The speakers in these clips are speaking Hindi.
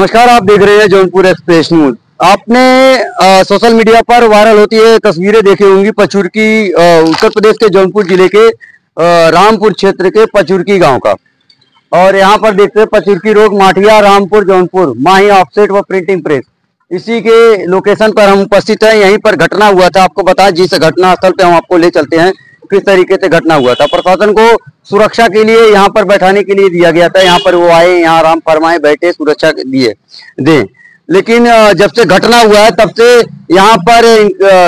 नमस्कार आप देख रहे हैं जौनपुर एक्सप्रेस न्यूज़। आपने आ, सोशल मीडिया पर वायरल होती है तस्वीरें देखी होंगी पचुरकी उत्तर प्रदेश के जौनपुर ज़िले के आ, रामपुर क्षेत्र के पचुरकी गाँव का। और यहाँ पर देखते हैं पचुरकी रोड माठिया रामपुर जौनपुर माही ऑफसेट व प्रिंटिंग प्रेस। इसी के लोकेशन पर हम उपस्थित हैं। यहीं पर घटना हुआ था आपको बताया जिस घटना स्थल पे हम आपको ले चलते हैं। किस तरीके से घटना हुआ था? प्रशासन को सुरक्षा के लिए यहाँ पर बैठाने के लिए दिया गया था। यहाँ पर वो आए, यहाँ आराम फरमाए बैठे, सुरक्षा दिए दे। लेकिन जब से घटना हुआ है, तब से यहाँ पर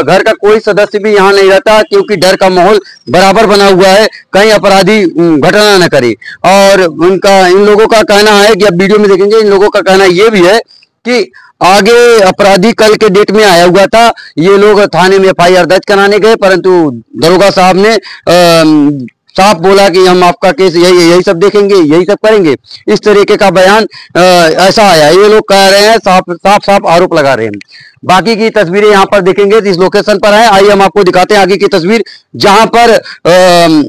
घर का कोई सदस्य भी यहाँ नहीं रहता, क्योंकि डर का माहौल बराबर बना हुआ है। कहीं अपराधी घटना न करे। और उनका, इन लोगों का कहना है कि अब वीडियो में देखेंगे, इन लोगों का कहना ये भी है कि आगे अपराधी कल के डेट में आया हुआ था। ये लोग थाने में एफआईआर दर्ज कराने गए परंतु दरोगा साहब ने साफ़ बोला कि हम आपका केस यही यही सब देखेंगे यही सब करेंगे। इस तरीके का बयान अ, ऐसा आया ये लोग कह रहे हैं साफ़ साफ़ साफ़ आरोप लगा रहे हैं। बाकी की तस्वीरें यहाँ पर देखेंगे इस लोकेशन पर है आइए हम आपको दिखाते हैं आगे की तस्वीर जहाँ पर अम,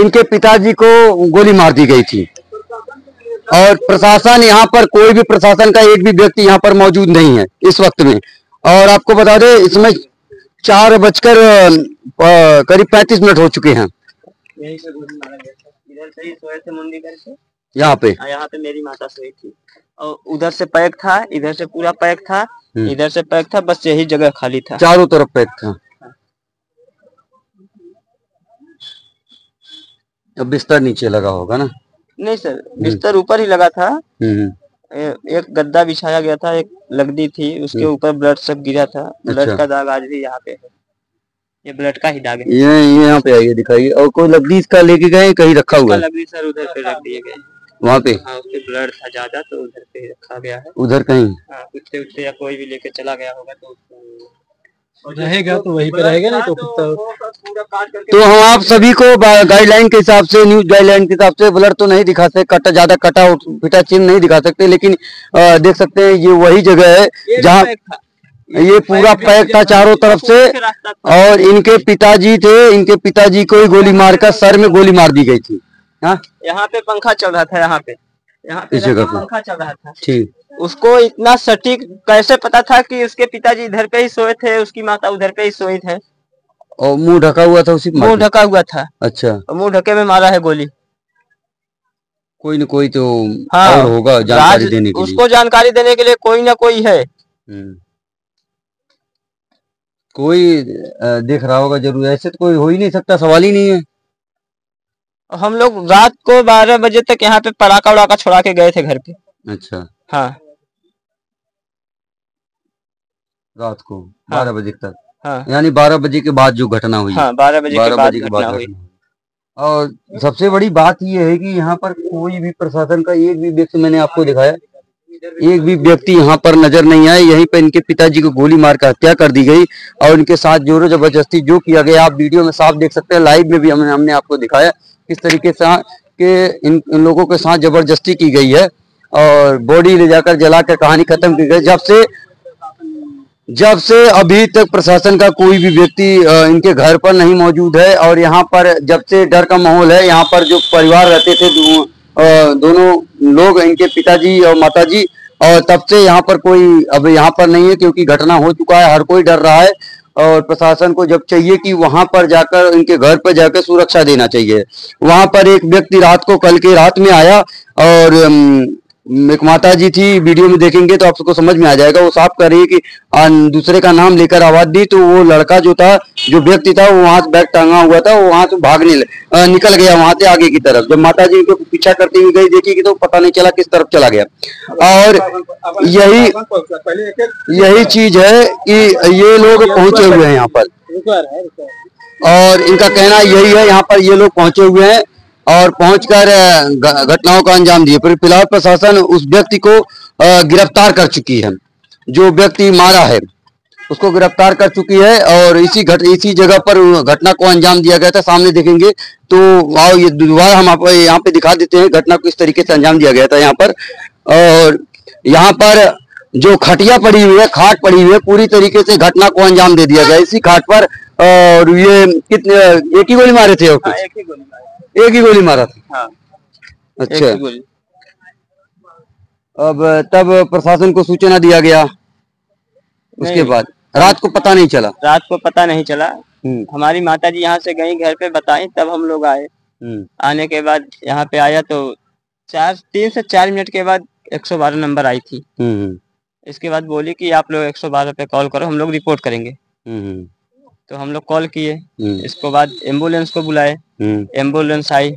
इनके पिताजी को गोली मार दी गई थी। और प्रशासन यहाँ पर कोई भी प्रशासन का एक भी व्यक्ति यहाँ पर मौजूद नहीं है इस वक्त में। और आपको बता दें इसमें चार बजकर करीब पैंतीस मिनट हो चुके हैं। यहीं से ही यहाँ पे। यहाँ पे मेरी माता सोई थी। और उधर से पैक था इधर से पूरा पैक था हम्म। इधर से पैक था बस यही जगह खाली था। चारों तरफ़ पैक था। अब बिस्तर नीचे लगा होगा ना। नहीं सर बिस्तर ऊपर ही लगा था। हम्म ए- एक गद्दा बिछाया गया था एक लगदी थी उसके हम्म। ऊपर ब्लड सब गिरा था। ब्लड अच्छा। का दाग आज भी यहाँ पे है। ये ब्लड का ही दाग है। ये ये यहाँ पे आइए दिखाइए। और कोई लकड़ी इसका लेके गए कहीं रखा हुआ है? लगदी सर उधर पे रख दिए गए वहाँ पे? हाँ उसके ब्लड था ज़्यादा तो उधर पे रखा गया है। उधर कहीं? हाँ कुत्ते उत्ते या कोई भी लेके चला गया होगा तो रहेगा तो वहीं पे रहेगा ना तो तो हम आप सभी को गाइडलाइन के हिसाब से न्यूज़ गाइडलाइन के हिसाब से ब्लड तो नहीं दिखा सकते कटा ज़्यादा कटा पिटा चिन्ह नहीं दिखा सकते लेकिन अ, देख सकते हैं ये वही जगह है जहाँ ये पूरा पैक था चारों तरफ़ से और इनके पिताजी थे इनके पिताजी को ही गोली मारकर सर में गोली मार दी गई थी। हाँ? यहाँ पे पंखा चल रहा था यहाँ पे। यहाँ पे। पंखा चल रहा था। ठीक। उसको इतना सटीक कैसे पता था कि उसके पिताजी इधर पे ही सोए थे उसकी माता उधर पे ही सोई थे? और मुँह ढका हुआ था उसी मुँह ढका हुआ था। अच्छा। मुँह ढके में मारा है गोली। कोई न कोई तो हाँ, और होगा जानकारी देने के लिए। उसको जानकारी देने के लिए कोई ना कोई है। हम्म। कोई देख रहा होगा ज़रूर। ऐसे तो कोई हो ही नहीं सकता सवाल ही नहीं है। हम लोग रात को बारह बजे तक यहाँ पे पड़ाका उड़ाका छोड़ा के गए थे घर पे। अच्छा। हाँ। रात को बारह बजे तक। हाँ। यानी बारह बजे के बाद जो घटना हुई। हाँ बारह बजे के बारह बाद बजे के बाद हुई। और सबसे बड़ी बात यह है कि यहाँ पर कोई भी प्रशासन का एक भी व्यक्ति मैंने आपको दिखाया एक भी व्यक्ति यहाँ पर नज़र नहीं आया यहीं पर इनके पिताजी को गोली मारकर हत्या कर दी गई और इनके साथ जोरों ज़बरदस्ती जो किया गया आप वीडियो में साफ़ देख सकते हैं। लाइव में भी हमने हमने आपको दिखाया किस तरीके से के इन, इन लोगों के साथ ज़बरदस्ती की गई है। और बॉडी ले जाकर जला कर कहानी खत्म की गई। जब से जब से अभी तक प्रशासन का कोई भी व्यक्ति इनके घर पर नहीं मौजूद है और यहाँ पर जब से डर का माहौल है यहाँ पर जो परिवार रहते थे दो, दोनों लोग इनके पिताजी और माताजी और तब से यहाँ पर कोई अब यहाँ पर नहीं है क्योंकि घटना हो चुका है हर कोई डर रहा है और प्रशासन को जब चाहिए कि वहाँ पर जाकर इनके घर पर जाकर सुरक्षा देना चाहिए। वहाँ पर एक व्यक्ति रात को कल के रात में आया और एक माता जी थी, वीडियो में देखेंगे तो आप सबको समझ में आ जाएगा। वो साफ़ कर रही है कि दूसरे का नाम लेकर आवाज़ दी तो वो लड़का जो था, जो व्यक्ति था, वो वहाँ से बैग टांगा हुआ था, वो वहाँ से भागने निकल गया वहाँ से आगे की तरफ़। जब माता जी को पीछा करती हुई गई, देखी तो पता नहीं चला किस तरफ़ चला गया। और यही यही चीज़ है कि ये लोग पहुँचे हुए हैं यहाँ पर। और इनका कहना यही है, यहाँ पर ये लोग पहुँचे हुए हैं और पहुंचकर घटनाओं का अंजाम दिए। फ़िलहाल प्रशासन उस व्यक्ति को गिरफ़्तार कर चुकी है। जो व्यक्ति मारा है, उसको गिरफ़्तार कर चुकी है और इसी घट, इसी जगह पर घटना को अंजाम दिया गया था। सामने देखेंगे तो आओ ये दोबारा हम आपको यहाँ पे दिखा देते हैं घटना को किस तरीके से अंजाम दिया गया था यहाँ पर। और यहाँ पर जो खटिया पड़ी हुई है, खाट पड़ी हुई है, पूरी तरीके से घटना को अंजाम दे दिया गया। इसी खाट पर, और ये कितने, एक ही गोली मारे थे और हाँ कुछ एक ही गोली मारी। एक ही था? हाँ। एक अच्छा। ही गोली। अब तब प्रशासन को सूचना दिया गया उसके बाद। रात को पता नहीं चला। रात को पता नहीं चला। हम्म, हमारी माता जी यहाँ से गई घर पे बताई तब हम लोग आए। हम्म, आने के बाद यहाँ पे आया तो चार तीन से चार मिनट के बाद 112 नंबर आई थी। हम्म, इसके बाद बोली कि आप लोग 112 पे कॉल करो हम लोग रिपोर्ट करेंगे। तो हम लोग कॉल किए। इसको बाद एंबुलेंस को बुलाए। हम्म, एंबुलेंस आई।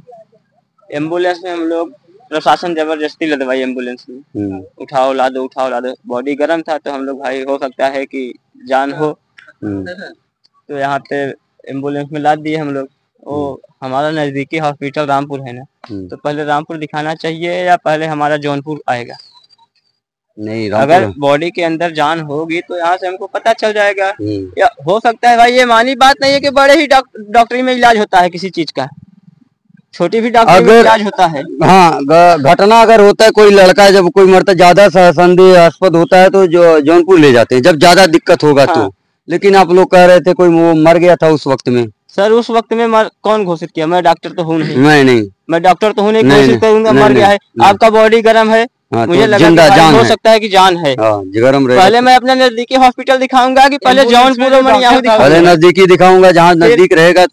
एंबुलेंस में हम लोग प्रशासन ज़बरदस्ती लदवाई एंबुलेंस में। हम्म, उठाओ ला दो उठाओ ला दो बॉडी गर्म था तो हम लोग भाई हो सकता है कि जान हो। हम्म, तो यहाँ पे एंबुलेंस में लाद दिए हम लोग। वो हमारा नजदीकी हॉस्पिटल रामपुर है ना। हम्म। तो पहले रामपुर दिखाना चाहिए या पहले हमारा जौनपुर आएगा? नहीं अगर बॉडी के अंदर जान होगी तो यहाँ से हमको पता चल जाएगा। हम्म, या हो सकता है भाई ये मानी बात नहीं है कि बड़े ही डॉक्टरी में इलाज होता है किसी चीज़ का। छोटी भी डॉक्टरी में इलाज होता है। हाँ घटना अगर होता है कोई लड़का जब कोई मरता ज़्यादा संदेहास्पद होता है तो जो जौनपुर ले जाते हैं जब ज़्यादा दिक्कत होगा हाँ। तो लेकिन आप लोग कह रहे थे कोई वो मर गया था उस वक्त में। सर उस वक्त में मर, कौन घोषित किया? मैं डॉक्टर तो हूँ नहीं। मैं नहीं। मैं डॉक्टर तो हूँ नहीं घोषित करूँगा मर गया है। आपका बॉडी गर्म है हाँ, मुझे तो लगा कि ज़िंदा जान हो सकता है कि जान है। हाँ जिगरम पहले मैं अपने नजदीकी हॉस्पिटल दिखाऊँगा कि पहले जौनपुर पहले दिखाऊँगा। नजदीकी दिखाऊँगा जहाँ नज़दीक रहेगा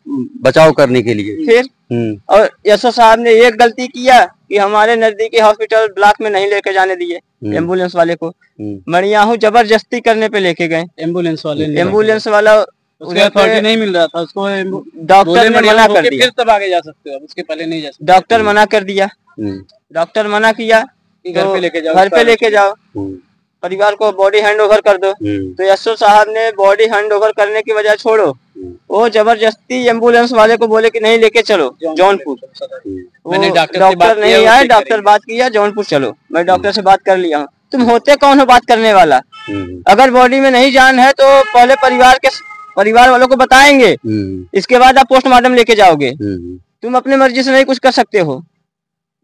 बचाव करने के लिए। फिर? हम्म, और यशो साहब ने एक गलती किया कि हमारे नजदीकी हॉस्पिटल ब्लॉक में नहीं लेके जाने दिए हम्म। एंबुलेंस वाले को। हम्म, मणियाहू ज़बरदस्ती करने पे लेके गए। एंबुलेंस वाले एंबुलेंस वाला उसके अथॉरिटी नहीं मिल रहा था उसको डॉक्टर ने मना कर दिया। फिर तब आगे जा सकते हो उसके पहले नहीं जा सकते। डॉक्टर मना कर दिया। हम्म, डॉक्टर मना किया घर तो पे लेके जाओ घर पे लेके जाओ। हम्म, परिवार को बॉडी हैंड ओवर कर दो। हम्म, तो यशो साहब ने बॉडी हैंड ओवर करने की वजह छोड़ो। हम्म, वो ज़बरदस्ती एंबुलेंस वाले को बोले कि नहीं लेके चलो जौनपुर। मैंने डॉक्टर डॉक्टर नहीं आए डॉक्टर बात किया जौनपुर चलो। मैं डॉक्टर से बात कर लिया। हूँ तुम होते कौन हो बात करने वाला? अगर बॉडी में नहीं जान है तो पहले परिवार के परिवार वालों को बताएँगे। इसके बाद आप पोस्टमार्टम लेके जाओगे। तुम अपने मर्ज़ी से नहीं कुछ कर सकते हो।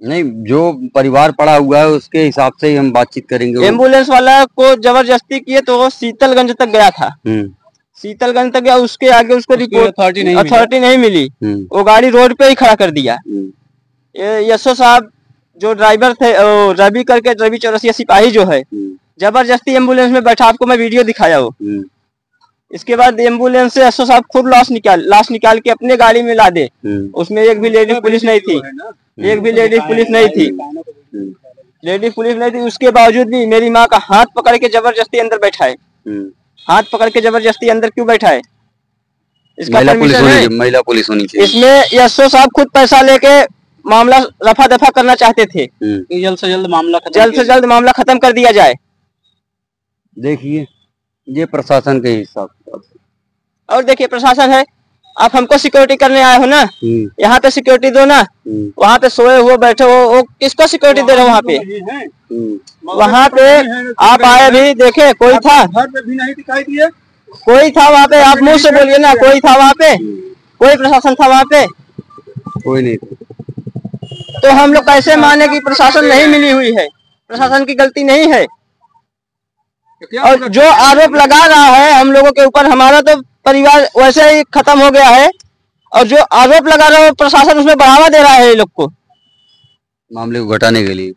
नहीं जो परिवार पड़ा हुआ है उसके हिसाब से ही हम बातचीत करेंगे। एंबुलेंस वाला को ज़बरदस्ती किए तो वो शीतलगंज तक गया था। हम्म, शीतलगंज तक गया उसके आगे उसको रिपोर्ट अथॉरिटी नहीं मिला। अथॉरिटी नहीं मिली। हम्म, वो गाड़ी रोड पे ही खड़ा कर दिया। हम्म, यशो साहब जो ड्राइवर थे रवि करके रवि चौरसिया सिपाही जो है ज़बरदस्ती एंबुलेंस में बैठा आपको मैं वीडियो दिखाया हम्म, इसके बाद एंबुलेंस से यशो साहब खुद लाश निकाल लाश निकाल के अपने गाड़ी में ला दे। हम्म, उसमें एक भी लेडीज़ पुलिस नहीं थी। एक भी लेडीज़ पुलिस नहीं थी। हम्म, लेडीज़ पुलिस नहीं थी उसके बावजूद भी मेरी माँ का हाथ पकड़ के ज़बरदस्ती अंदर बैठा है हम्म। हाथ पकड़ के ज़बरदस्ती अंदर क्यों बैठा है इसका महिला पुलिस परमिशन होनी है। चाहिए महिला पुलिस होनी चाहिए। इसमें यशो साहब खुद पैसा लेके मामला रफा दफ़ा करना चाहते थे। हम्म, जल्द से जल्द मामला जल्द से जल्द मामला खत्म कर दिया जाए। देखिए ये प्रशासन के हिसाब से। और देखिए प्रशासन है। आप हमको सिक्योरिटी करने आए हो ना? हम्म, यहाँ पे सिक्योरिटी दो ना? हम्म, वहाँ पे सोए हुए बैठे हो वो किसको सिक्योरिटी दे रहे हो वहाँ पे? हम्म, वहाँ पे आप आए भी देखे कोई था? घर पे भी नहीं दिखाई दिए। कोई था वहाँ पे? आप मुँह से बोलिए ना कोई था वहाँ पे? कोई प्रशासन था वहाँ पे? कोई नहीं तो हम लोग कैसे माने कि प्रशासन नहीं मिली हुई है? प्रशासन की गलती नहीं है? और जो आरोप लगा रहा है हम लोगों के ऊपर हमारा तो परिवार वैसे ही खत्म हो गया है। और जो आरोप लगा रहा है प्रशासन उसमें बढ़ावा दे रहा है ये लोग को। मामले को घटाने के लिए।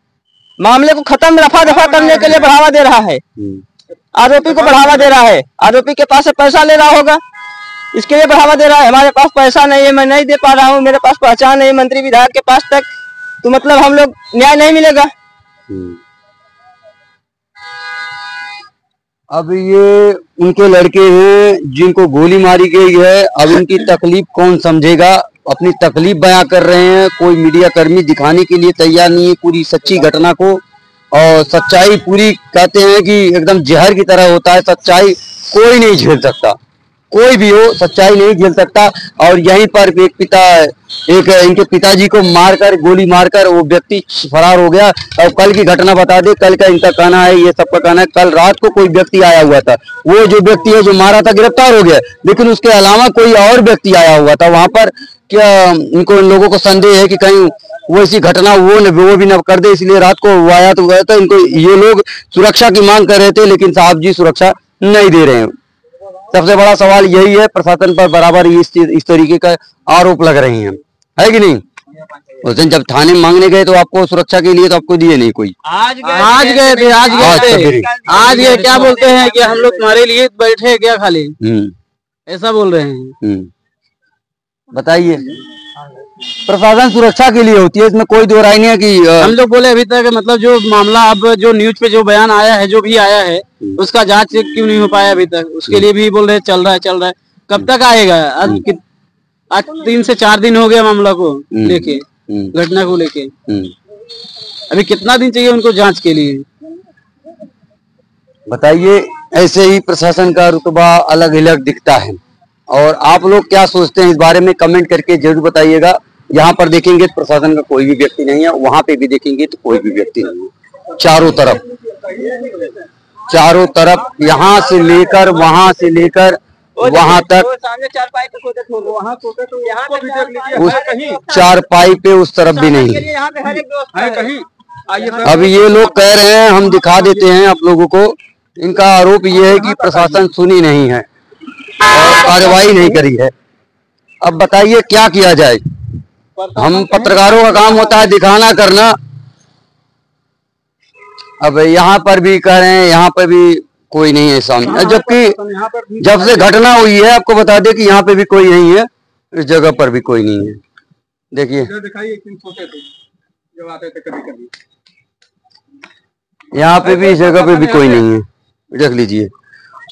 मामले को खत्म रफा दफ़ा करने के लिए बढ़ावा दे रहा है। हम्म, आरोपी को बढ़ावा दे रहा है। आरोपी के पास से पैसा ले रहा होगा। इसके लिए बढ़ावा दे रहा है। हमारे पास पैसा नहीं है मैं नहीं दे पा रहा हूँ। मेरे पास पहचान नहीं है मंत्री विधायक के पास तक। तो मतलब हम लोग न्याय नहीं मिलेगा। अब ये उनके लड़के हैं जिनको गोली मारी गई है। अब उनकी तकलीफ़ कौन समझेगा? अपनी तकलीफ़ बयां कर रहे हैं। कोई मीडिया कर्मी दिखाने के लिए तैयार नहीं है पूरी सच्ची घटना को। और सच्चाई पूरी कहते हैं कि एकदम जहर की तरह होता है। सच्चाई कोई नहीं झेल सकता। कोई भी हो, सच्चाई नहीं झेल सकता। और यहीं पर एक पिता, एक इनके पिताजी को मारकर, गोली मारकर वो व्यक्ति फरार हो गया। और कल की घटना बता दे, कल का इनका कहना है, ये सबका कहना है। कल रात को कोई व्यक्ति आया हुआ था। वो जो व्यक्ति है, जो मारा था, गिरफ़्तार हो गया। लेकिन उसके अलावा कोई और व्यक्ति आया हुआ था। वहाँ पर क्या इनको इन लोगों को संदेह है कि कहीं वो ऐसी घटना वो न, वो भी न कर दे, इसलिए रात को वो आया तो गया था। इनको ये लोग सुरक्षा की मांग कर रहे थे, लेकिन साहब जी सुरक्षा नहीं दे रहे हैं। सबसे बड़ा सवाल यही है प्रशासन पर बराबर इस इस तरीके का आरोप लग रहे हैं है कि नहीं? उस दिन जब थाने मांगने गए तो आपको सुरक्षा के लिए तो आपको दिए नहीं कोई। आज गए आज गए थे आज गए थे। आज ये क्या बोलते हैं कि हम लोग तुम्हारे लिए बैठे क्या खाली? हम्म। ऐसा बोल रहे हैं। हम्म। बताइए। प्रशासन सुरक्षा के लिए होती है इसमें कोई दो राय नहीं है कि हम लोग बोले अभी तक मतलब जो मामला अब जो न्यूज़ पे जो बयान आया है जो भी आया है उसका जाँच क्यों नहीं हो पाया अभी तक? उसके लिए भी बोल रहे चल रहा है चल रहा है। कब तक आएगा? आज आज तीन से चार दिन हो गया मामला को लेके हम्म, घटना को लेके। हम्म। अभी कितना दिन चाहिए उनको जाँच के लिए? बताइए ऐसे ही प्रशासन का रुतबा अलग अलग दिखता है। और आप लोग क्या सोचते हैं इस बारे में कमेंट करके ज़रूर बताइएगा। यहाँ पर देखेंगे तो प्रशासन का कोई भी व्यक्ति नहीं है, वहाँ पे भी देखेंगे तो कोई भी व्यक्ति नहीं है। चारों तरफ़ चारों तरफ़, यहाँ से लेकर, वहाँ से लेकर, वहाँ तक। चार पाई पे उस तरफ़ भी नहीं। है अब ये लोग कह रहे हैं, हम दिखा देते हैं आप लोगों को, इनका आरोप ये है कि प्रशासन सुनी नहीं है और कार्रवाई नहीं करी है। अब बताइए क्या किया जाए? हम पत्रकारों का काम होता है दिखाना करना। अब यहाँ पर भी कह रहे हैं यहाँ पर भी कोई नहीं है सामने। जबकि भी जब से घटना हुई है आपको बता दें कि यहाँ पे भी कोई नहीं है इस जगह पर भी कोई नहीं है। देखिए। यहाँ पे भी इस जगह पे भी कोई नहीं है। देख लीजिए।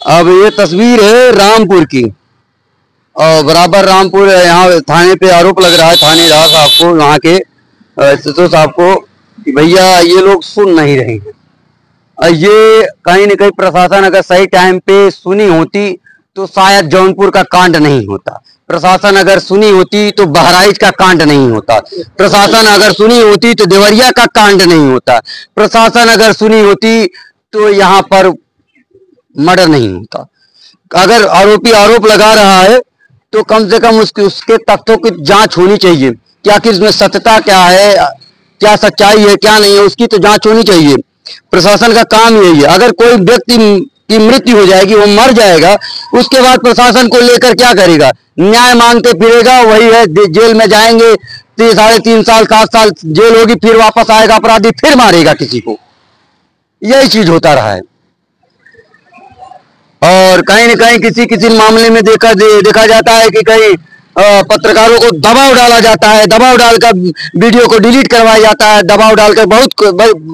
अब ये तस्वीर है रामपुर की। और बराबर रामपुर यहाँ थाने पे आरोप लग रहा है थानेदार साहब को वहाँ के एसएसओ साहब को कि भैया ये लोग सुन नहीं रहे हैं। ये कहीं न कहीं प्रशासन अगर सही टाइम पे सुनी होती तो शायद जौनपुर का कांड नहीं होता। प्रशासन अगर सुनी होती तो बहराइच का कांड नहीं होता। प्रशासन अगर सुनी होती तो देवरिया का कांड नहीं होता। प्रशासन अगर सुनी होती तो यहाँ पर मर्डर नहीं होता। अगर आरोपी आरोप लगा रहा है तो कम से कम उसके उसके तथ्यों की जाँच होनी चाहिए। क्या कि इसमें सत्यता क्या है, क्या सच्चाई है, क्या नहीं है, उसकी तो जाँच होनी चाहिए। प्रशासन का काम यही है। अगर कोई व्यक्ति की मृत्यु हो जाएगी, वो मर जाएगा, उसके बाद प्रशासन को लेकर क्या करेगा? न्याय मांगते फिरेगा, वही है जेल में जाएँगे साढ़े तीन साल, सात साल जेल होगी, फिर वापस आएगा अपराधी, फिर मारेगा किसी को। यही चीज़ होता रहा है। और कहीं न कहीं किसी किसी मामले में देखा देखा जाता है कि कहीं पत्रकारों को दबाव डाला जाता है दबाव डालकर वीडियो को डिलीट करवाया जाता है दबाव डालकर बहुत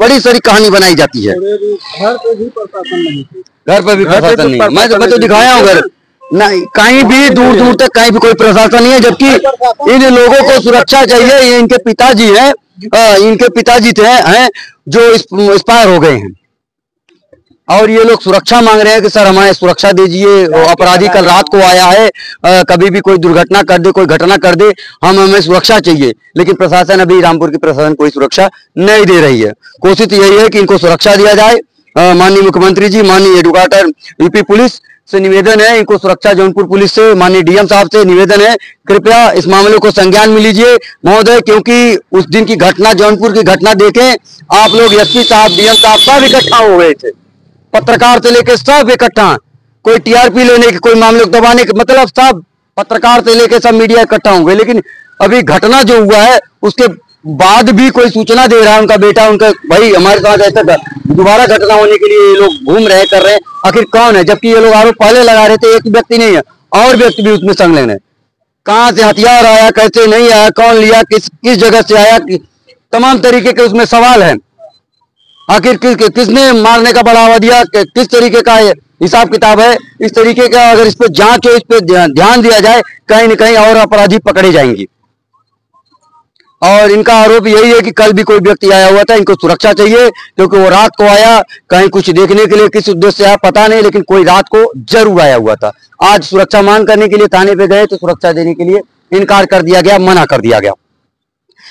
बड़ी सारी कहानी बनाई जाती है। घर पे भी प्रशासन नहीं घर पर भी प्रशासन नहीं मैं तो मैं तो दिखाया हूँ घर। नहीं कहीं भी दूर दूर तक कहीं भी कोई प्रशासन नहीं है जबकि इन लोगों को सुरक्षा चाहिए। ये इनके पिताजी है इनके पिताजी थे हैं जो एक्सपायर हो गए हैं। और ये लोग सुरक्षा मांग रहे हैं कि सर हमारे सुरक्षा दीजिए अपराधी कल रात को आया है अ, कभी भी कोई दुर्घटना कर दे कोई घटना कर दे हम हमें सुरक्षा चाहिए। लेकिन प्रशासन अभी रामपुर की प्रशासन कोई सुरक्षा नहीं दे रही है। कोशिश यही है कि इनको सुरक्षा दिया जाए। माननीय मुख्यमंत्री जी माननीय एडवोकेटर यूपी पुलिस से निवेदन है इनको सुरक्षा जौनपुर पुलिस से माननीय डीएम साहब से निवेदन है। कृपया इस मामले को संज्ञान में लीजिए महोदय क्योंकि उस दिन की घटना जौनपुर की घटना देखें आप लोग एसपी साहब डीएम साहब सब इकट्ठा हो गए थे। पत्रकार से लेके सब इकट्ठा। कोई टीआरपी लेने के, कोई मामले को दबाने के मतलब सब पत्रकार से लेके सब मीडिया इकट्ठा होंगे लेकिन अभी घटना जो हुआ है, उसके बाद भी कोई सूचना दे रहा है उनका बेटा, उनका भाई, हमारे साथ ऐसा दोबारा घटना होने के लिए ये लोग घूम रहे, कर रहे हैं। आखिर कौन है? जबकि ये लोग आरोप पहले लगा रहे थे, एक व्यक्ति नहीं है, और व्यक्ति भी उसमें संलग्न है। कहाँ से हथियार आया, कैसे नहीं आया, कौन लिया, किस किस जगह से आया तमाम तरीके के उसमें सवाल है। आखिर किस किसने मारने का बढ़ावा दिया? कि- किस तरीके का हिसाब किताब है? इस तरीके का अगर इस पर जाँच हो, इस पर ध्यान दिया जाए, कहीं न कहीं और अपराधी पकड़े जाएँगे। और इनका आरोप यही है कि कल भी कोई व्यक्ति आया हुआ था, इनको सुरक्षा चाहिए, क्योंकि वो रात को आया, कहीं कुछ देखने के लिए, किस उद्देश्य से आया, पता नहीं, लेकिन कोई रात को ज़रूर आया हुआ था। आज सुरक्षा मांग करने के लिए थाने पे गए तो सुरक्षा देने के लिए इनकार कर दिया गया, मना कर दिया गया।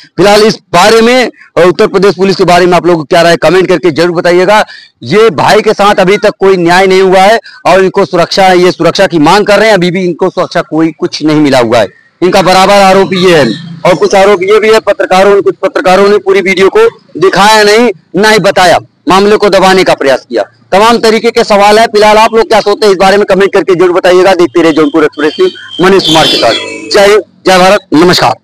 फ़िलहाल इस बारे में और उत्तर प्रदेश पुलिस के बारे में आप लोग क्या राय कमेंट करके ज़रूर बताइएगा। ये भाई के साथ अभी तक कोई न्याय नहीं हुआ है और इनको सुरक्षा, ये सुरक्षा की मांग कर रहे हैं, अभी भी इनको सुरक्षा कोई कुछ नहीं मिला हुआ है। इनका बराबर आरोप ये है और कुछ आरोप ये भी है, पत्रकारों ने, कुछ पत्रकारों ने पूरी वीडियो को दिखाया नहीं, ना ही बताया, मामले को दबाने का प्रयास किया। तमाम तरीके के सवाल है। फ़िलहाल आप लोग क्या सोचते हैं, इस बारे में कमेंट करके ज़रूर बताइएगा। देखते रहे जौनपुर एक्सप्रेस मनीष कुमार के साथ। जय जय भारत। नमस्कार।